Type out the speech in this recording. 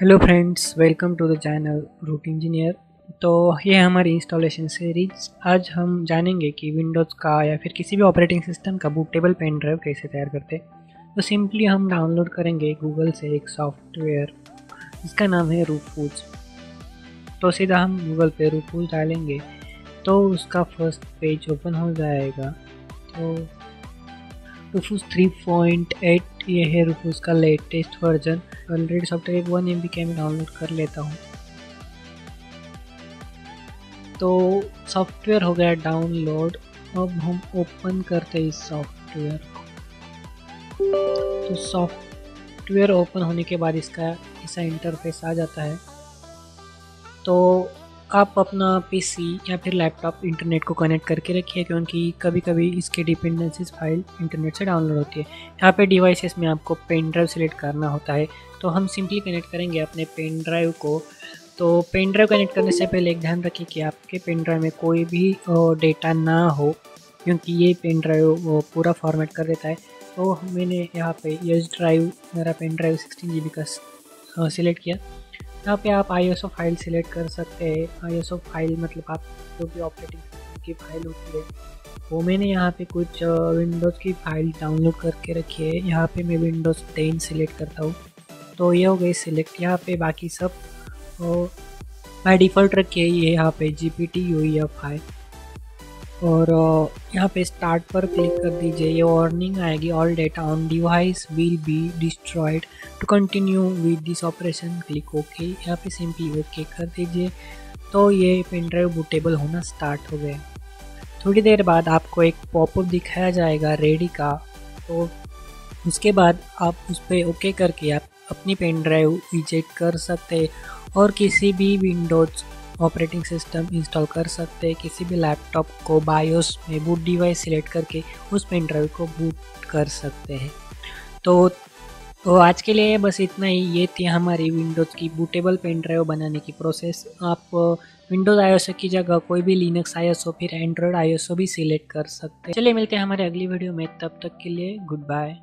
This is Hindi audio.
Hello friends welcome to the channel Root Engineer तो ये हमारी इंस्टॉलेशन सीरीज़ आज हम जानेंगे कि विंडोज़ का या फिर किसी भी ऑपरेटिंग सिस्टम का बूटेबल पेन ड्राइव कैसे तैयार करते तो सिंपली हम डाउनलोड करेंगे गूगल से एक सॉफ्टवेयर जिसका नाम है रूफूज तो सीधा हम गूगल पे रूफूज डालेंगे तो उसका फ़र्स्ट पेज ओपन हो जाएगा। तो रूफूज 3.8 ये है रूफूज का लेटेस्ट वर्जन ऑलरेडी सॉफ्टवेयर एक वन एम के मैं डाउनलोड कर लेता हूँ। तो सॉफ्टवेयर हो गया डाउनलोड अब हम ओपन करते हैं इस सॉफ्टवेयर को। तो सॉफ्टवेयर ओपन होने के बाद इसका ऐसा इंटरफेस आ जाता है। तो आप अपना पीसी या फिर लैपटॉप इंटरनेट को कनेक्ट करके रखिए, क्योंकि कभी कभी इसके डिपेंडेंसीज फ़ाइल इंटरनेट से डाउनलोड होती है। यहाँ पे डिवाइसेस में आपको पेन ड्राइव सेलेक्ट करना होता है तो हम सिंपली कनेक्ट करेंगे अपने पेन ड्राइव को। तो पेन ड्राइव कनेक्ट करने से पहले एक ध्यान रखिए कि आपके पेन ड्राइव में कोई भी डेटा ना हो, क्योंकि ये पेन ड्राइव पूरा फॉर्मेट कर देता है। तो मैंने यहाँ पे एच ड्राइव मेरा pen drive sixteen G B का सिलेक्ट किया। यहाँ पे आप आई फ़ाइल सिलेक्ट कर सकते हैं। आई फ़ाइल मतलब आप जो भी ऑपरेटिंग सिस्टम की फ़ाइल होती है, वो मैंने यहाँ पे कुछ विंडोज़ की फ़ाइल डाउनलोड करके रखी है। यहाँ पे मैं विंडोज़ टेन सिलेक्ट करता हूँ। तो ये हो गई सिलेक्ट यहाँ पे बाकी सब बाई डिफ़ॉल्ट रखी है ये यहाँ पे G P T U F I और यहाँ पे स्टार्ट पर क्लिक कर दीजिए, ये वार्निंग आएगी all data on device will be destroyed to continue with this operation click okay यहाँ पे सिंपली ओके कर दीजिए। तो ये पेन ड्राइव बूटेबल होना स्टार्ट हो गया। थोड़ी देर बाद आपको एक पॉपअप दिखाया जाएगा रेडी का। तो उसके बाद आप उस पर ओके करके आप अपनी पेन ड्राइव इजेक्ट कर सकते और किसी भी विंडोज़ ऑपरेटिंग सिस्टम इंस्टॉल कर सकते हैं। किसी भी लैपटॉप को बायोस में बूट डिवाइस सिलेक्ट करके उस पेन ड्राइव को बूट कर सकते हैं। तो तो आज के लिए बस इतना ही। ये थी हमारी विंडोज़ की बूटेबल पेन ड्राइव बनाने की प्रोसेस आप विंडोज़ आई की जगह कोई भी लिनक्स आई फिर एंड्रॉयड आई भी सिलेक्ट कर सकते हैं। चलिए मिलते हैं हमारे अगली वीडियो में। तब तक के लिए गुड बाय